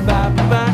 bye bye.